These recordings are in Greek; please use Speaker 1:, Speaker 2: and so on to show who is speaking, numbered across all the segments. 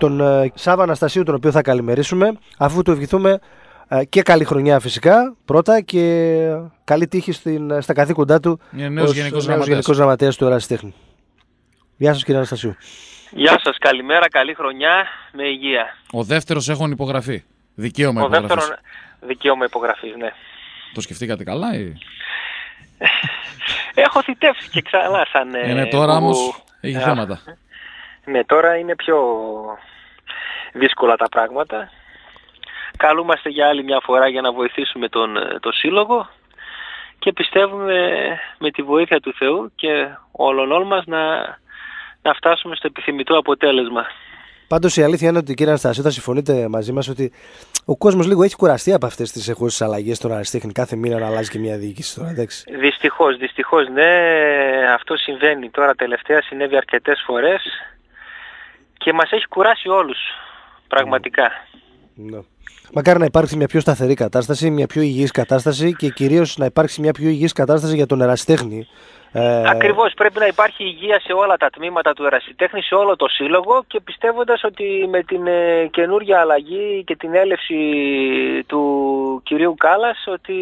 Speaker 1: τον ε, Σάβα Αναστασίου, τον οποίο θα καλημερίσουμε, αφού του ευχηθούμε ε, και καλή χρονιά φυσικά πρώτα και καλή τύχη στην, στα καθήκοντά του
Speaker 2: Είναι νέος
Speaker 1: ως
Speaker 2: γενικός
Speaker 1: νέος
Speaker 2: γραμματέας.
Speaker 1: γενικός γραμματέας του Ερασιτέχνη. Γεια σας κύριε Αναστασίου.
Speaker 3: Γεια σας, καλημέρα, καλή χρονιά, με υγεία.
Speaker 2: Ο δεύτερος έχουν υπογραφεί. Δικαίωμα
Speaker 3: Ο
Speaker 2: υπογραφής.
Speaker 3: δεύτερον δικαίωμα υπογραφής, ναι.
Speaker 2: Το σκεφτήκατε καλά ή...
Speaker 3: Έχω θητεύσει και ξανά σαν... ε,
Speaker 2: Είναι τώρα
Speaker 3: που-
Speaker 2: όμως έχει
Speaker 3: Α,
Speaker 2: θέματα.
Speaker 3: Ναι, τώρα είναι πιο δύσκολα τα πράγματα. Καλούμαστε για άλλη μια φορά για να βοηθήσουμε τον, ε, το Σύλλογο και πιστεύουμε με τη βοήθεια του Θεού και όλων όλων μας να, να φτάσουμε στο επιθυμητό αποτέλεσμα.
Speaker 1: Πάντως η αλήθεια είναι ότι κύριε Αναστασίου θα συμφωνείτε μαζί μας ότι ο κόσμος λίγο έχει κουραστεί από αυτές τις εχούσε αλλαγές στον αριστέχνη. Κάθε μήνα να αλλάζει και μια διοίκηση τώρα, εντάξει.
Speaker 3: Δυστυχώς, δυστυχώς ναι, αυτό συμβαίνει τώρα τελευταία, συνέβη αρκετές φορές και μας έχει κουράσει όλους, πραγματικά.
Speaker 1: Ναι. Μακάρι να υπάρξει μια πιο σταθερή κατάσταση, μια πιο υγιής κατάσταση και κυρίως να υπάρξει μια πιο υγιής κατάσταση για τον ερασιτέχνη. Ε,
Speaker 3: Ακριβώς πρέπει να υπάρχει υγεία σε όλα τα τμήματα του ερασιτέχνη, σε όλο το σύλλογο και πιστεύοντας ότι με την ε, καινούργια αλλαγή και την έλευση του κυρίου Κάλλας ότι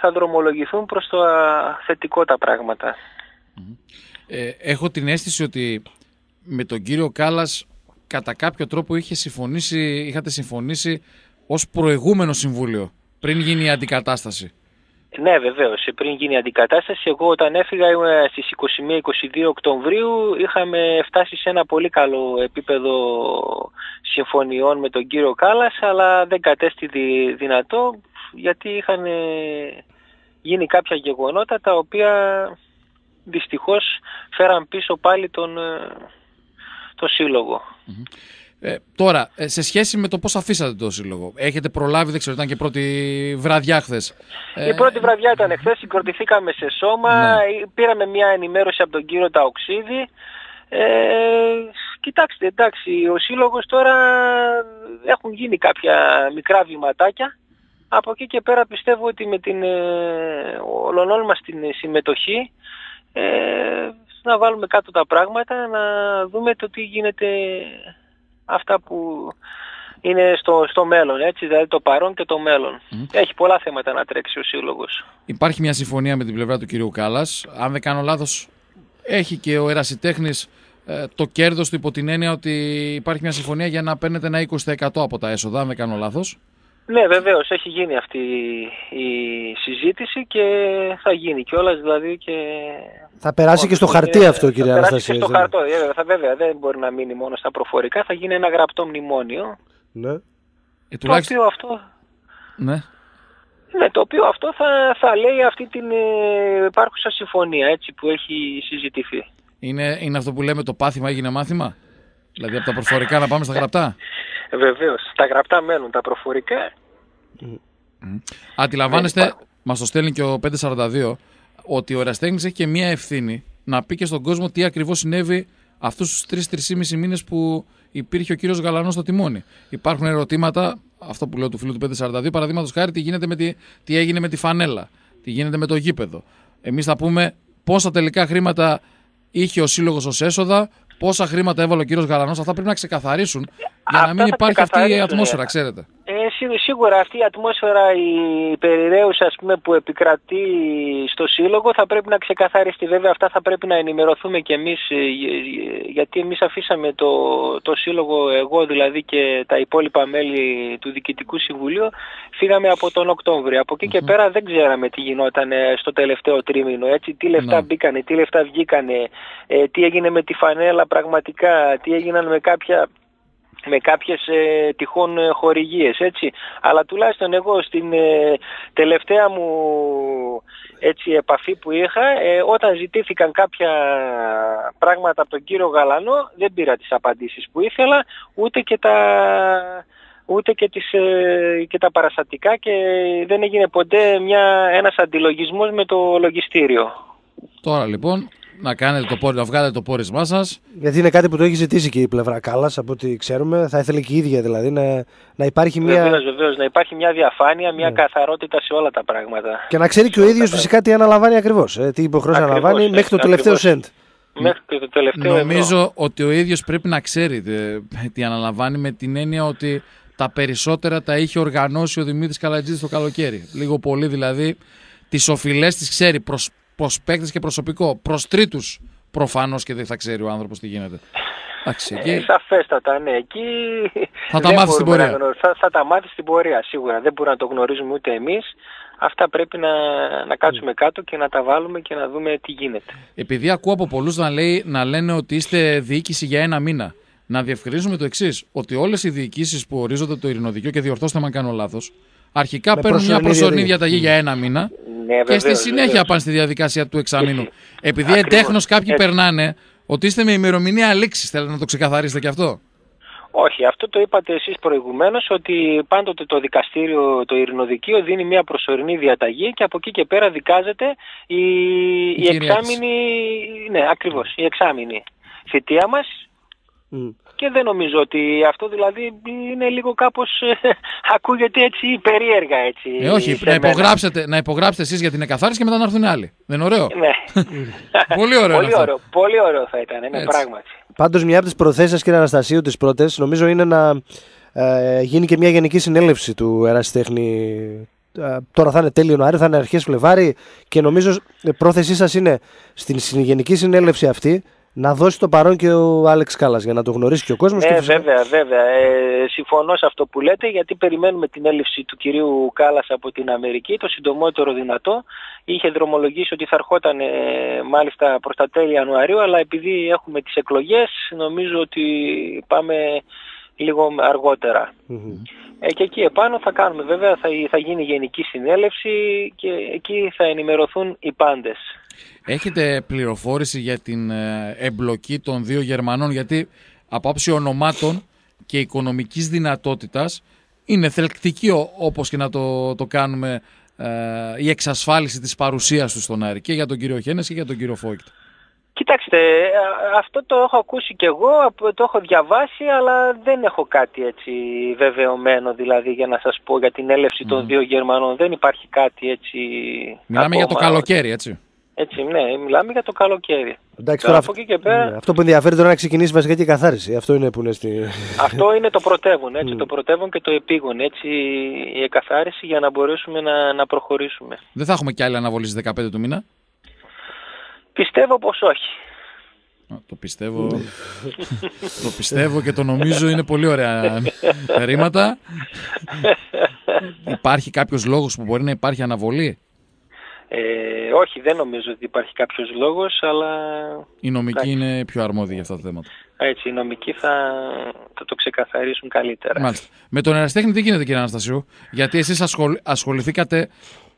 Speaker 3: θα δρομολογηθούν προς το α, θετικό τα πράγματα.
Speaker 2: Ε, έχω την αίσθηση ότι με τον κύριο Κάλλας κατά κάποιο τρόπο είχε συμφωνήσει, είχατε συμφωνήσει ως προηγούμενο συμβούλιο πριν γίνει η αντικατάσταση.
Speaker 3: Ναι, βεβαίως. Πριν γίνει η αντικατάσταση, εγώ όταν έφυγα ήμουν στις 21-22 Οκτωβρίου είχαμε φτάσει σε ένα πολύ καλό επίπεδο συμφωνιών με τον κύριο Κάλλας, αλλά δεν κατέστη δι- δυνατό γιατί είχαν ε, γίνει κάποια γεγονότα τα οποία δυστυχώς φέραν πίσω πάλι τον, ε, τον σύλλογο.
Speaker 2: Ε, τώρα, ε, σε σχέση με το πώς αφήσατε το σύλλογο, έχετε προλάβει, δεν ξέρω, ήταν και πρώτη βραδιά χθες. Ε,
Speaker 3: Η πρώτη βραδιά ήταν χθες, συγκροτηθήκαμε σε σώμα,
Speaker 2: Ναι.
Speaker 3: ε, πήραμε μια ενημέρωση από τον κύριο Ταοξίδη. Ε, κοιτάξτε, εντάξει, ο σύλλογος τώρα έχουν γίνει κάποια μικρά βηματάκια. Από εκεί και πέρα πιστεύω ότι με την ε, όλων μας την συμμετοχή ε, να βάλουμε κάτω τα πράγματα, να δούμε το τι γίνεται αυτά που είναι στο, στο μέλλον, έτσι, δηλαδή το παρόν και το μέλλον. Έχει πολλά θέματα να τρέξει ο Σύλλογος.
Speaker 2: Υπάρχει μια συμφωνία με την πλευρά του κυρίου Κάλλας. Αν δεν κάνω λάθος, έχει και ο ερασιτέχνης ε, το κέρδος του υπό την έννοια ότι υπάρχει μια συμφωνία για να παίρνετε ένα 20% από τα έσοδα, αν δεν κάνω λάθος.
Speaker 3: Ναι, βεβαίως έχει γίνει αυτή η συζήτηση και θα γίνει κιόλας δηλαδή και...
Speaker 1: θα περάσει και στο
Speaker 3: και-
Speaker 1: χαρτί αυτό, κύριε
Speaker 3: Θα περάσει
Speaker 1: Αναστασίου.
Speaker 3: και στο
Speaker 1: έτσι,
Speaker 3: χαρτό, βέβαια, θα, βέβαια, δεν μπορεί να μείνει μόνο στα προφορικά, θα γίνει ένα γραπτό μνημόνιο.
Speaker 1: Ναι.
Speaker 2: Ε,
Speaker 3: Το
Speaker 2: τουλάχιστον,
Speaker 3: οποίο αυτό,
Speaker 2: ναι.
Speaker 3: ναι, το οποίο αυτό θα, θα λέει αυτή την ε, υπάρχουσα συμφωνία έτσι, που έχει συζητηθεί.
Speaker 2: Είναι, είναι αυτό που λέμε το πάθημα έγινε μάθημα; Δηλαδή από τα προφορικά να πάμε στα γραπτά;
Speaker 3: Βεβαίως, τα γραπτά μένουν, τα προφορικά
Speaker 2: Αντιλαμβάνεστε, μας το στέλνει και ο 542, ότι ο Εραστέχνη έχει και μία ευθύνη να πει και στον κόσμο τι ακριβώς συνέβη αυτούς τους τρει-τρει μήνες που υπήρχε ο κύριος Γαλανός στο τιμόνι. Υπάρχουν ερωτήματα, αυτό που λέω του φίλου του 542, παραδείγματος χάρη, τι, γίνεται με τη, τι έγινε με τη φανέλα, τι γίνεται με το γήπεδο. Εμείς θα πούμε πόσα τελικά χρήματα είχε ο σύλλογος ως έσοδα, πόσα χρήματα έβαλε ο κύριος Γαλανός. Αυτά πρέπει να ξεκαθαρίσουν για
Speaker 3: Αυτά
Speaker 2: να μην
Speaker 3: θα
Speaker 2: υπάρχει αυτή η
Speaker 3: ξεκαθαρίσουν,
Speaker 2: ατμόσφαιρα,
Speaker 3: ε.
Speaker 2: ξέρετε.
Speaker 3: Ε, σίγου- σίγουρα αυτή η ατμόσφαιρα, η περιραίουσα ας πούμε, που επικρατεί στο Σύλλογο θα πρέπει να ξεκαθαριστεί. Βέβαια αυτά θα πρέπει να ενημερωθούμε και εμείς ε, ε, γιατί εμείς αφήσαμε το, το Σύλλογο, εγώ δηλαδή και τα υπόλοιπα μέλη του Διοικητικού Συμβουλίου φύγαμε από τον Οκτώβριο. Από εκεί και πέρα δεν ξέραμε τι γινόταν ε, στο τελευταίο τρίμηνο, έτσι, τι λεφτά
Speaker 2: Ναι.
Speaker 3: μπήκανε, τι λεφτά βγήκανε, ε, τι έγινε με τη φανέλα πραγματικά, τι έγιναν με κάποια με κάποιες ε, τυχόν ε, χορηγίες έτσι αλλά τουλάχιστον εγώ στην ε, τελευταία μου έτσι επαφή που είχα ε, όταν ζητήθηκαν κάποια πράγματα από τον κύριο Γαλανό δεν πήρα τις απαντήσεις που ήθελα ούτε και τα ούτε και, τις, ε, και τα παραστατικά και δεν έγινε ποτέ μια, ένας αντιλογισμός με το λογιστήριο.
Speaker 2: Τώρα λοιπόν, να, κάνετε το, πόρι- να βγάλετε το πόρισμά σας.
Speaker 1: Γιατί είναι κάτι που το έχει ζητήσει και η πλευρά Κάλλας, από ό,τι ξέρουμε. Θα ήθελε και η ίδια δηλαδή να, να υπάρχει μια.
Speaker 3: Βεβαίως, βεβαίως, να υπάρχει μια διαφάνεια, μια
Speaker 1: Ναι.
Speaker 3: καθαρότητα σε όλα τα πράγματα.
Speaker 1: Και να ξέρει και ο ίδιος φυσικά τι αναλαμβάνει ακριβώς. Τι υποχρεώσεις
Speaker 3: Ακριβώς,
Speaker 1: αναλαμβάνει
Speaker 3: έτσι,
Speaker 1: μέχρι το τελευταίο
Speaker 3: ακριβώς.
Speaker 1: σεντ.
Speaker 3: Μέχρι και το τελευταίο
Speaker 2: Νομίζω
Speaker 3: ευρώ.
Speaker 2: ότι ο ίδιος πρέπει να ξέρει ε, τι αναλαμβάνει με την έννοια ότι τα περισσότερα τα είχε οργανώσει ο Δημήτρης Καλατζίδης το καλοκαίρι. Λίγο πολύ δηλαδή τις οφειλές τις ξέρει προς, προς παίκτες και προσωπικό. Προς τρίτους προφανώς και δεν θα ξέρει ο άνθρωπος τι γίνεται. Εντάξει,
Speaker 3: Ε,
Speaker 2: εκεί
Speaker 3: σαφέστατα, ναι. Εκεί
Speaker 2: Θα τα
Speaker 3: δεν
Speaker 2: μάθεις στην
Speaker 3: μπορούμε
Speaker 2: πορεία.
Speaker 3: να γνωρι- Θα, θα τα μάθεις στην πορεία, σίγουρα. Δεν μπορούμε να το γνωρίζουμε ούτε εμείς. Αυτά πρέπει να, να κάτσουμε κάτω και να τα βάλουμε και να δούμε τι γίνεται.
Speaker 2: επειδή ακούω από πολλούς να, λέει, να λένε ότι είστε διοίκηση για ένα μήνα. Να διευκρινίσουμε το εξής: Ότι όλες οι διοικήσεις που ορίζονται το ειρηνοδικείο και διορθώστε με αν κάνω λάθος, αρχικά
Speaker 1: Με
Speaker 2: παίρνουν μια
Speaker 1: προσωρινή
Speaker 2: προσωρινή
Speaker 1: διαταγή.
Speaker 2: διαταγή για ένα μήνα
Speaker 3: Ναι,
Speaker 2: και στη
Speaker 3: βεβαίως,
Speaker 2: συνέχεια
Speaker 3: βεβαίως.
Speaker 2: πάνε στη διαδικασία του εξαμήνου.
Speaker 3: Έτσι.
Speaker 2: Επειδή
Speaker 3: Ακριβώς.
Speaker 2: εντέχνω κάποιοι
Speaker 3: Έτσι.
Speaker 2: περνάνε ότι είστε με ημερομηνία λήξης, θέλετε να το ξεκαθαρίσετε και αυτό;
Speaker 3: Όχι, αυτό το είπατε εσείς προηγουμένως ότι πάντοτε το δικαστήριο, το ειρηνοδικείο δίνει μια προσωρινή διαταγή και από εκεί και πέρα δικάζεται η, η,
Speaker 2: κυρίαρχηση.
Speaker 3: εξάμηνη, ναι ακριβώς, η εξάμηνη θητεία μας
Speaker 1: Μμ.
Speaker 3: Και δεν νομίζω ότι αυτό δηλαδή είναι λίγο κάπως ακούγεται έτσι περίεργα έτσι.
Speaker 2: Ε, όχι,
Speaker 3: σε
Speaker 2: να
Speaker 3: μένα.
Speaker 2: υπογράψετε, να υπογράψετε εσείς για την εκαθάριση και μετά να έρθουν άλλοι. Δεν είναι ωραίο.
Speaker 3: Ναι.
Speaker 2: Πολύ ωραίο είναι
Speaker 3: πολύ,
Speaker 2: αυτό.
Speaker 3: ωραίο, πολύ ωραίο θα ήταν, ναι,
Speaker 2: Έτσι.
Speaker 3: πράγματι.
Speaker 1: Πάντως μια από τις προθέσεις κύριε Αναστασίου τις πρώτες νομίζω είναι να ε, γίνει και μια γενική συνέλευση του ερασιτέχνη ε, τώρα θα είναι τέλειο Ιανουάριο, θα είναι αρχές Φλεβάρι και νομίζω η πρόθεσή σας είναι στην συ- γενική συνέλευση αυτή να δώσει το παρόν και ο Άλεξ Κάλλας για να το γνωρίσει και ο κόσμος. και
Speaker 3: Ναι,
Speaker 1: φυσικά-
Speaker 3: βέβαια, βέβαια. Ε, συμφωνώ σε αυτό που λέτε, γιατί περιμένουμε την έλευση του κυρίου Κάλλας από την Αμερική, το συντομότερο δυνατό. Είχε δρομολογήσει ότι θα ερχόταν ε, μάλιστα προς τα τέλη Ιανουαρίου, αλλά επειδή έχουμε τις εκλογές, νομίζω ότι πάμε λίγο αργότερα.
Speaker 1: Μμμ.
Speaker 3: Ε, και εκεί επάνω θα κάνουμε βέβαια, θα, θα γίνει γενική συνέλευση και εκεί θα ενημερωθούν οι πάντες.
Speaker 2: Έχετε πληροφόρηση για την ε, εμπλοκή των δύο Γερμανών, γιατί από άψη ονομάτων και οικονομικής δυνατότητας είναι θελκτική ο- όπως και να το, το κάνουμε ε, η εξασφάλιση της παρουσίας τους στον Άρη και για τον κύριο Χένες και για τον κύριο Φόικτ.
Speaker 3: Κοιτάξτε, α- αυτό το έχω ακούσει κι εγώ, απ- το έχω διαβάσει, αλλά δεν έχω κάτι έτσι βεβαιωμένο δηλαδή για να σας πω για την έλευση των δύο Γερμανών. Δεν υπάρχει κάτι έτσι
Speaker 2: Μιλάμε για το
Speaker 3: ακόμα.
Speaker 2: καλοκαίρι, έτσι.
Speaker 3: Έτσι, ναι, μιλάμε για το καλοκαίρι.
Speaker 1: Εντάξει,
Speaker 3: Τώρα
Speaker 1: τώρα,
Speaker 3: από εκεί και πέρα,
Speaker 1: ναι, αυτό που ενδιαφέρει τώρα είναι να ξεκινήσει βασικά και η καθάριση. Αυτό είναι που είναι στη.
Speaker 3: αυτό είναι το πρωτεύον, έτσι, το πρωτεύον και το επίγον, έτσι, η εκαθάριση για να μπορέσουμε να, να προχωρήσουμε.
Speaker 2: Δεν θα έχουμε κι άλλη αναβολή στις 15 του μήνα;
Speaker 3: Πιστεύω πως όχι.
Speaker 2: Α, Το πιστεύω, το πιστεύω και το νομίζω είναι πολύ ωραία ρήματα. Υπάρχει κάποιος λόγος που μπορεί να υπάρχει αναβολή;
Speaker 3: Ε, όχι, δεν νομίζω ότι υπάρχει κάποιος λόγος, αλλά
Speaker 2: Οι νομικοί
Speaker 3: Εντάξει.
Speaker 2: είναι πιο αρμόδιοι για αυτά τα θέματα.
Speaker 3: έτσι, οι νομικοί θα, θα το ξεκαθαρίσουν καλύτερα.
Speaker 2: Μάλιστα. Με τον εραστέχνη τι γίνεται κύριε Αναστασίου, γιατί εσείς ασχολ- ασχοληθήκατε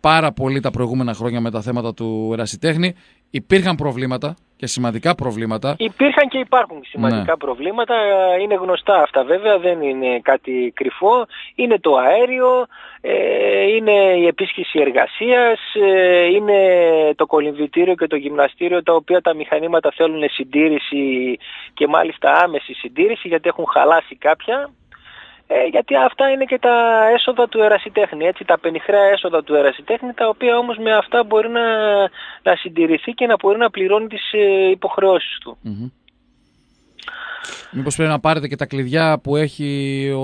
Speaker 2: πάρα πολύ τα προηγούμενα χρόνια με τα θέματα του ερασιτέχνη. Υπήρχαν προβλήματα και σημαντικά προβλήματα.
Speaker 3: Υπήρχαν και υπάρχουν σημαντικά
Speaker 2: Ναι.
Speaker 3: προβλήματα, είναι γνωστά αυτά βέβαια, δεν είναι κάτι κρυφό. Είναι το αέριο, ε, είναι η επίσκηση εργασίας, ε, είναι το κολυμβητήριο και το γυμναστήριο τα οποία τα μηχανήματα θέλουν συντήρηση και μάλιστα άμεση συντήρηση γιατί έχουν χαλάσει κάποια. Ε, γιατί αυτά είναι και τα έσοδα του ερασιτέχνη, έτσι, τα πενιχρά έσοδα του ερασιτέχνη, τα οποία όμως με αυτά μπορεί να, να συντηρηθεί και να μπορεί να πληρώνει τις ε, υποχρεώσεις του.
Speaker 2: Μμμ. Μήπως πρέπει να πάρετε και τα κλειδιά που, έχει ο,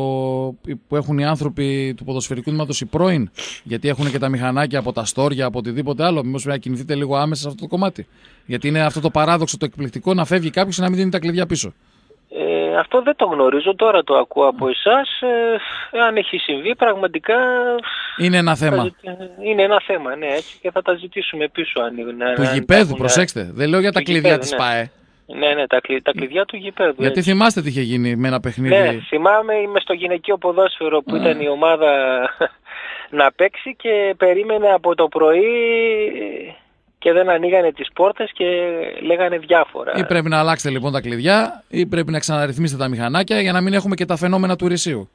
Speaker 2: που έχουν οι άνθρωποι του ποδοσφαιρικού τμήματος οι πρώην, γιατί έχουν και τα μηχανάκια από τα στόρια, από οτιδήποτε άλλο. Μήπως πρέπει να κινηθείτε λίγο άμεσα σε αυτό το κομμάτι; Γιατί είναι αυτό το παράδοξο, το εκπληκτικό, να φεύγει κάποιος και να μην δίνει τα κλειδιά πίσω.
Speaker 3: Ε, αυτό δεν το γνωρίζω, τώρα το ακούω από εσάς. Ε, αν έχει συμβεί πραγματικά
Speaker 2: Είναι ένα
Speaker 3: θα
Speaker 2: θέμα.
Speaker 3: ζητη- είναι ένα θέμα, ναι, έτσι και θα τα ζητήσουμε πίσω. Αν, αν-
Speaker 2: Του
Speaker 3: αν
Speaker 2: γηπέδου,
Speaker 3: υπάρχουν-
Speaker 2: προσέξτε. Δεν λέω για τα
Speaker 3: του
Speaker 2: κλειδιά
Speaker 3: γηπέδου,
Speaker 2: της
Speaker 3: ναι.
Speaker 2: ΠΑΕ.
Speaker 3: Ναι, ναι, τα, κλει- τα κλειδιά του γηπέδου.
Speaker 2: Γιατί
Speaker 3: έτσι.
Speaker 2: θυμάστε τι είχε γίνει με ένα παιχνίδι.
Speaker 3: Ναι, θυμάμαι είμαι στο γυναικείο ποδόσφαιρο που ήταν η ομάδα να παίξει και περίμενε από το πρωί και δεν ανοίγανε τις πόρτες και λέγανε διάφορα.
Speaker 2: Ή πρέπει να αλλάξετε λοιπόν τα κλειδιά, ή πρέπει να ξαναρρυθμίσετε τα μηχανάκια για να μην έχουμε και τα φαινόμενα του ρησίου.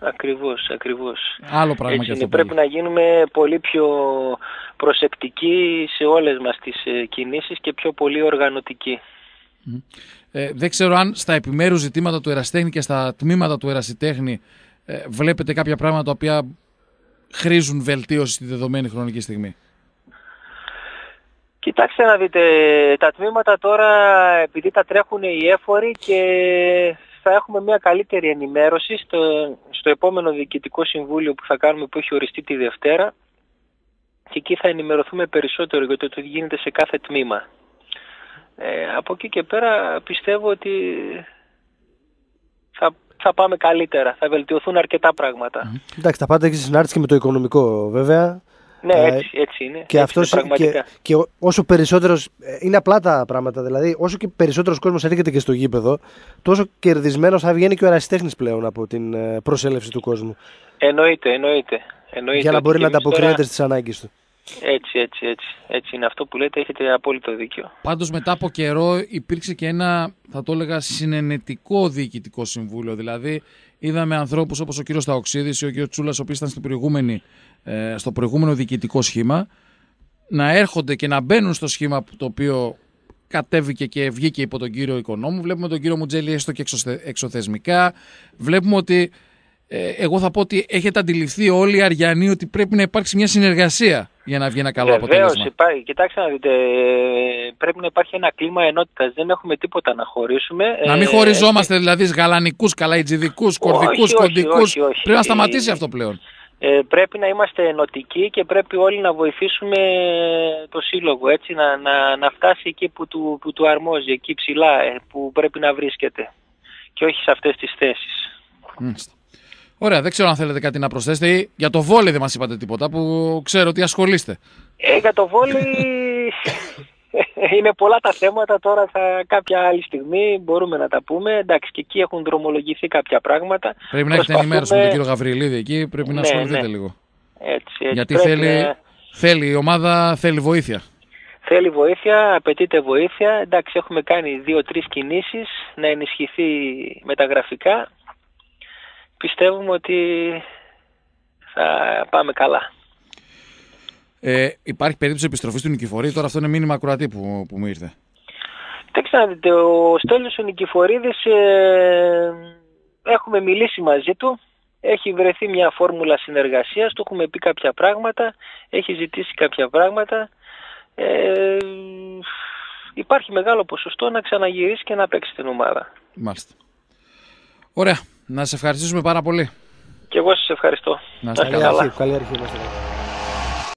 Speaker 3: Ακριβώς, ακριβώς.
Speaker 2: Άλλο πράγμα
Speaker 3: Έτσι
Speaker 2: και αυτό.
Speaker 3: είναι, πρέπει
Speaker 2: πάλι.
Speaker 3: να γίνουμε πολύ πιο προσεκτικοί σε όλες μας τις ε, κινήσεις και πιο πολύ οργανωτικοί.
Speaker 2: Ε, δεν ξέρω αν στα επιμέρους ζητήματα του ερασιτέχνη και στα τμήματα του ερασιτέχνη ε, βλέπετε κάποια πράγματα τα οποία χρήζουν βελτίωση στη δεδομένη χρονική στιγμή.
Speaker 3: Κοιτάξτε να δείτε, τα τμήματα τώρα επειδή τα τρέχουν οι έφοροι και θα έχουμε μια καλύτερη ενημέρωση στο, στο επόμενο Διοικητικό Συμβούλιο που θα κάνουμε που έχει οριστεί τη Δευτέρα και εκεί θα ενημερωθούμε περισσότερο για το τι γίνεται σε κάθε τμήμα. Ε, από εκεί και πέρα πιστεύω ότι θα, θα πάμε καλύτερα, θα βελτιωθούν αρκετά πράγματα.
Speaker 1: Εντάξει, τα πάντα έχει συνάρτηση και με το οικονομικό βέβαια.
Speaker 3: Ναι, ε, έτσι, έτσι είναι.
Speaker 1: Και,
Speaker 3: έτσι
Speaker 1: αυτός, και, και όσο περισσότερο. Ε, είναι απλά τα πράγματα. Δηλαδή, όσο και περισσότερος κόσμος έρχεται και στο γήπεδο, τόσο κερδισμένος θα βγαίνει και ο ερασιτέχνης πλέον από την ε, προσέλευση του κόσμου.
Speaker 3: Εννοείται, εννοείται. εννοείται
Speaker 1: για να μπορεί να ανταποκρίνεται τώρα... στις ανάγκες του.
Speaker 3: Έτσι, έτσι, έτσι. Έτσι είναι αυτό που λέτε, έχετε απόλυτο δίκιο.
Speaker 2: Πάντως μετά από καιρό υπήρξε και ένα, θα το έλεγα, συνενετικό διοικητικό συμβούλιο. Δηλαδή είδαμε ανθρώπους όπως ο κύριος Σταοξίδης ή ο κύριος Τσούλας, ο οποίος ήταν στην προηγούμενη ε, στο προηγούμενο διοικητικό σχήμα να έρχονται και να μπαίνουν στο σχήμα το οποίο κατέβηκε και βγήκε υπό τον κύριο Οικονόμου. Βλέπουμε τον κύριο Μουτζέλη έστω και εξωθεσμικά. Βλέπουμε ότι ε, εγώ θα πω ότι έχετε αντιληφθεί όλοι οι Αριανοί ότι πρέπει να υπάρξει μια συνεργασία για να βγει ένα καλό Βεβαίως, αποτέλεσμα.
Speaker 3: Υπάρχει. Κοιτάξτε να δείτε, ε, πρέπει να υπάρχει ένα κλίμα ενότητας. Δεν έχουμε τίποτα να χωρίσουμε.
Speaker 2: Να μην χωριζόμαστε δηλαδή γαλανικούς, καλαϊτζιδικούς, κορδικούς, κοντικούς. Πρέπει να σταματήσει αυτό πλέον.
Speaker 3: Ε, πρέπει να είμαστε ενωτικοί και πρέπει όλοι να βοηθήσουμε το σύλλογο έτσι, να, να, να φτάσει εκεί που του, που του αρμόζει, εκεί ψηλά ε, που πρέπει να βρίσκεται και όχι σε αυτές τις θέσεις.
Speaker 2: Ωραία, δεν ξέρω αν θέλετε κάτι να προσθέσετε. Για το βόλι δεν μας είπατε τίποτα που ξέρω ότι ασχολείστε.
Speaker 3: Ε, για το βόλι είναι πολλά τα θέματα τώρα θα κάποια άλλη στιγμή μπορούμε να τα πούμε. Εντάξει και εκεί έχουν δρομολογηθεί κάποια πράγματα.
Speaker 2: Πρέπει να έχετε ενημέρωση με τον κύριο Γαβριλίδη εκεί, πρέπει να ναι, ασχοληθείτε ναι. λίγο.
Speaker 3: Έτσι, έτσι.
Speaker 2: Γιατί θέλει, θέλει, η ομάδα θέλει βοήθεια.
Speaker 3: Θέλει βοήθεια, απαιτείται βοήθεια. Εντάξει έχουμε κάνει δύο-τρεις κινήσεις να ενισχυθεί μεταγραφικά. Πιστεύουμε ότι θα πάμε καλά.
Speaker 2: Ε, υπάρχει περίπτωση επιστροφής του Νικηφορίδη. Τώρα αυτό είναι μήνυμα ακροατή που, που μου ήρθε.
Speaker 3: Κοιτάξτε να δείτε, ο Στέλιος ο Νικηφορίδης ε, έχουμε μιλήσει μαζί του. Έχει βρεθεί μια φόρμουλα συνεργασίας, του έχουμε πει κάποια πράγματα, έχει ζητήσει κάποια πράγματα. Ε, υπάρχει μεγάλο ποσοστό να ξαναγυρίσει και να παίξει την ομάδα.
Speaker 2: Μάλιστα. Ωραία. Να σε ευχαριστήσουμε πάρα πολύ.
Speaker 3: Και εγώ σας ευχαριστώ.
Speaker 1: Να είστε καλά. Καλή αρχή.